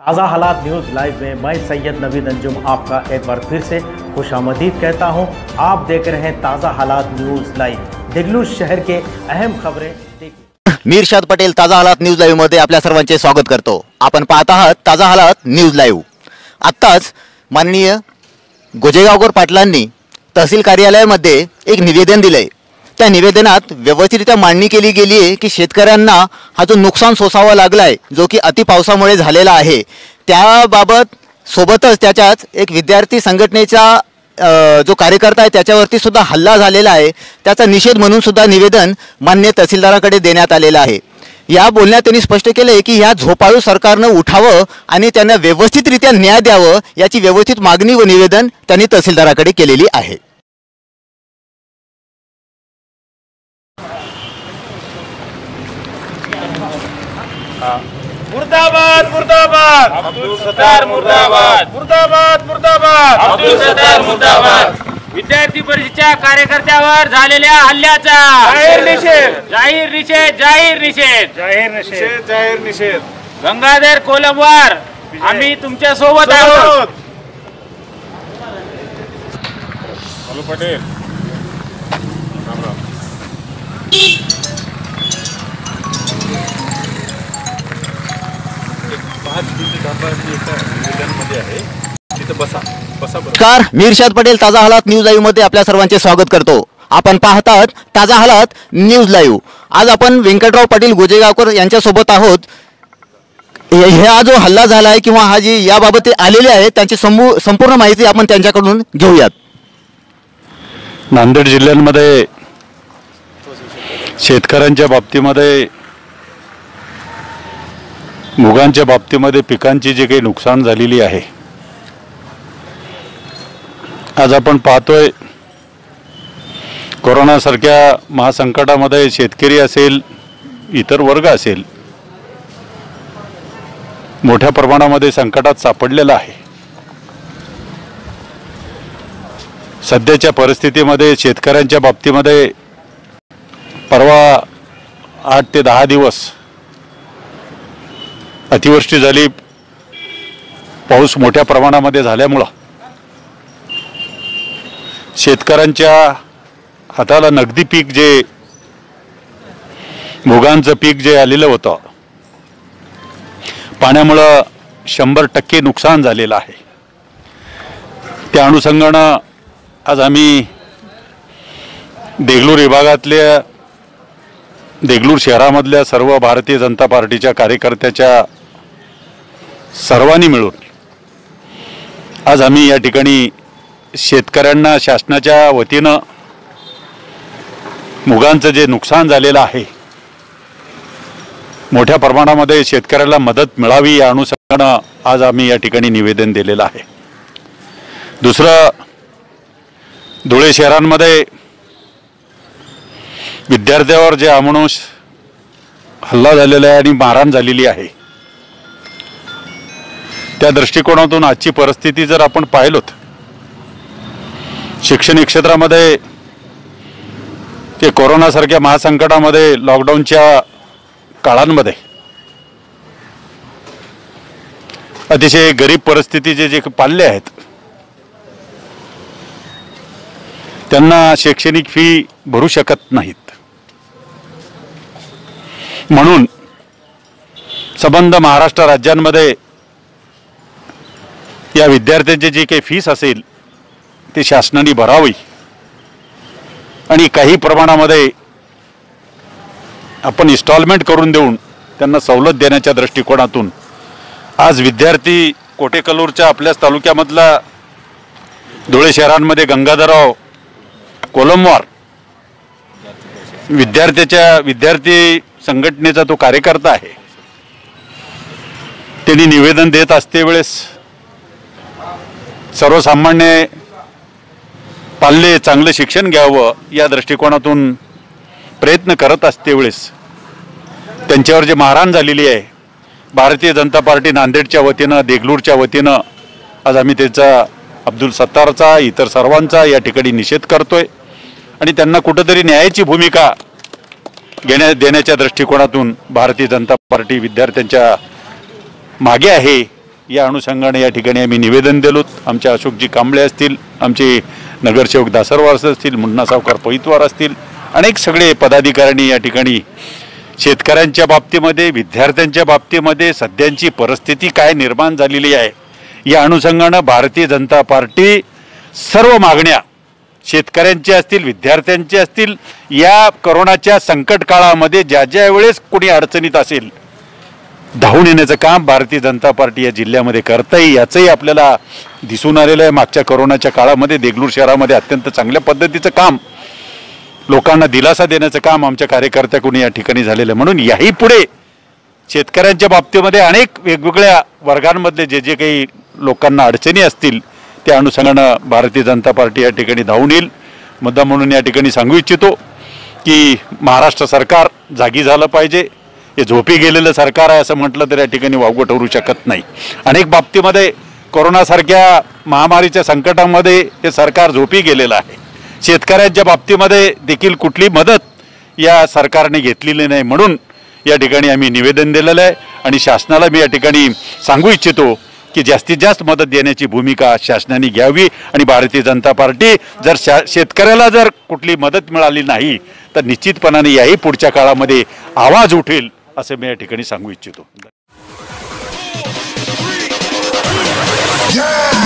ताज़ा हालात news live में मैं सैयद नवीद अंजुम आपका एक बार फिर से खुश आमदीद कहता हूं। आप देख रहे हैं ताज़ा हालात न्यूज़ लाइव। देगलू शहर के अहम खबरें मीरशाद पटेल ताजा हालात न्यूज लाईव्हमध्ये आपल्या सर्वांचे स्वागत करतो। आपण पाहत आहात ताजा हालात न्यूज लाईव्ह आत्ताच माननीय गोजेगावकर पाटलांनी तहसील कार्यालयामध्ये एक निवेदन दिलं आहे त्या निवेदनात व्यवस्थितरित्या मांडणी केली गेली आहे की शेतकऱ्यांना हा जो नुकसान सोसावा लागला आहे जो की अति पावसामुळे झालेला आहे त्याबाबत सोबतच त्याच्यात एक विद्यार्थी संघटनेचा जो कार्यकर्ता आहे त्याच्यावरती सुद्धा हल्ला झालेला आहे. त्याचा निषेध म्हणून सुद्धा निवेदन मान्य तहसीलदाराकडे देण्यात आलेलं आहे. या बोलण्यात त्यांनी स्पष्ट केलं आहे की ह्या झोपाळू सरकारनं उठावं आणि त्यांना व्यवस्थितरित्या न्याय द्यावं याची व्यवस्थित मागणी व निवेदन त्यांनी तहसीलदाराकडे केलेली आहे. मुर्दाबाद मुर्दाबाद! अब्दुल सत्तार मुर्दाबाद! मुर्दाबाद मुर्दाबाद! अब्दुल सत्तार मुर्दाबाद! विद्यार्थी परिषदेच्या कार्यकर्त्यावर झालेल्या हल्ल्याचा जाहीर निषेध. जाहीर निषेध जाहीर निषेध. जाहीर निषेध. जाहीर निषेध. गंगाधर कोलमवार आम्ही तुमच्यासोबत आहोत. बोलो पटेल. नमस्कार मीरशाद पटेल ताजा हालात न्यूज लाईव्हमध्ये आपल्या सर्वांचे स्वागत करतो. आपण पाहत आहात ताजा हालात न्यूज लाईव्ह. आज आपण व्यंकटराव पाटील गोजेगावकर यांच्या सोबत आहोत. हे- जो हल्ला झाला आहे किंवा हा जी याबाबत ते आलेले आहेत त्यांची संपू संपूर्ण माहिती आपण त्यांच्याकडून घेऊयात. नांदेड जिल्ह्यांमध्ये शेतकऱ्यांच्या बाबतीमध्ये मुगांच्या बाबतीमध्ये पिकांची जी काही नुकसान झालेली आहे आज आपण पाहतोय कोरोनासारख्या महासंकटामध्ये शेतकरी असेल इतर वर्ग असेल मोठ्या प्रमाणामध्ये संकटात सापडलेला आहे. सध्याच्या परिस्थितीमध्ये शेतकऱ्यांच्या बाबतीमध्ये परवा आठ ते दहा दिवस अतिवृष्टी झाली. पाऊस मोठ्या प्रमाणामध्ये झाल्यामुळं शेतकऱ्यांच्या हाताला नगदी पीक जे मुगांचं पीक जे आलेलं होतं पाण्यामुळं शंभर टक्के नुकसान झालेलं आहे. त्या अनुषंगानं आज आम्ही देगलूर विभागातल्या देगलूर शहरामधल्या सर्व भारतीय जनता पार्टीच्या कार्यकर्त्याच्या सर्वांनी मिळून आज आम्ही या ठिकाणी शेतकऱ्यांना शासनाच्या वतीनं मुगांचं जे नुकसान झालेलं आहे मोठ्या प्रमाणामध्ये शेतकऱ्याला मदत मिळावी या अनुषंगानं आज आम्ही या ठिकाणी निवेदन दिलेलं आहे. दुसरं धुळे शहरांमध्ये विद्यार्थ्यावर जे अमानुष हल्ला झालेला आहे आणि मारहाण झालेली आहे त्या दृष्टिकोनातून आजची परिस्थिती जर आपण पाहिलोत शैक्षणिक क्षेत्रामध्ये ते कोरोनासारख्या महासंकटामध्ये लॉकडाऊनच्या काळांमध्ये अतिशय गरीब परिस्थितीचे जे पाल्ले आहेत त्यांना शैक्षणिक फी भरू शकत नाहीत. म्हणून संबंध महाराष्ट्र राज्यांमध्ये या विद्यार्थ्यांची जी काही फीस असेल ती शासनाने भरावी. आणि काही प्रमाणामध्ये आपण इन्स्टॉलमेंट करून देऊन त्यांना सवलत देण्याच्या दृष्टिकोनातून आज विद्यार्थी कोटेकलूरच्या आपल्याच तालुक्यामधला धुळे शहरांमध्ये गंगाधरराव कोलमवार विद्यार्थ्याच्या विद्यार्थी संघटनेचा तो कार्यकर्ता आहे. त्यांनी निवेदन देत असते वेळेस सर्वसामान्य पाल्ले चांगलं शिक्षण घ्यावं या दृष्टिकोनातून प्रयत्न करत असते वेळेस. त्यांच्यावर जे मारहाण झालेली आहे भारतीय जनता पार्टी नांदेडच्या वतीनं देगलूरच्या वतीनं आज आम्ही त्याचा अब्दुल सत्तारचा इतर सर्वांचा या ठिकाणी निषेध करतोय. आणि त्यांना कुठंतरी न्यायाची भूमिका घेण्या देण्याच्या दृष्टिकोनातून भारतीय जनता पार्टी विद्यार्थ्यांच्या मागे आहे. या अनुषंगाने या ठिकाणी आम्ही निवेदन दिलोत. आमचे अशोकजी कांबळे असतील आमचे नगरसेवक दासरवार असतील मुन्ना सावकार पैतवार असतील अनेक सगळे पदाधिकाऱ्यांनी या ठिकाणी शेतकऱ्यांच्या बाबतीमध्ये विद्यार्थ्यांच्या बाबतीमध्ये सध्यांची परिस्थिती काय निर्माण झालेली आहे या अनुषंगानं भारतीय जनता पार्टी सर्व मागण्या शेतकऱ्यांच्या असतील विद्यार्थ्यांच्या असतील या करोनाच्या संकट काळामध्ये ज्या ज्या वेळेस कोणी अडचणीत असेल धावून येण्याचं काम भारतीय जनता पार्टी या जिल्ह्यामध्ये करता याचंही आपल्याला दिसून आलेलं आहे. मागच्या करोनाच्या काळामध्ये देगलूर शहरामध्ये अत्यंत चांगल्या पद्धतीचं काम लोकांना दिलासा देण्याचं काम आमच्या कार्यकर्त्याकडून या ठिकाणी झालेलं आहे. म्हणून याही पुढे शेतकऱ्यांच्या बाबतीमध्ये अनेक वेगवेगळ्या वर्गांमधले जे जे काही लोकांना अडचणी असतील त्या अनुषंगानं भारतीय जनता पार्टी या ठिकाणी धावून येईल. मुद्दा म्हणून या ठिकाणी सांगू इच्छितो की महाराष्ट्र सरकार जागी झालं पाहिजे. हे झोपी गेलेलं सरकार आहे असं म्हटलं तर या ठिकाणी वावगं ठरू शकत नाही. अनेक बाबतीमध्ये कोरोनासारख्या महामारीच्या संकटामध्ये हे सरकार झोपी गेलेलं आहे. शेतकऱ्यांच्या बाबतीमध्ये देखील कुठली मदत या सरकारने घेतलेली नाही म्हणून या ठिकाणी आम्ही निवेदन दिलेलं आहे आणि शासनाला मी या ठिकाणी सांगू इच्छितो की जास्तीत जास्त मदत देण्याची भूमिका शासनाने घ्यावी आणि भारतीय जनता पार्टी जर शा शेतकऱ्याला जर कुठली मदत मिळाली नाही तर निश्चितपणाने याही पुढच्या काळामध्ये आवाज उठेल असे मी या ठिकाणी सांगू इच्छितो Yeah!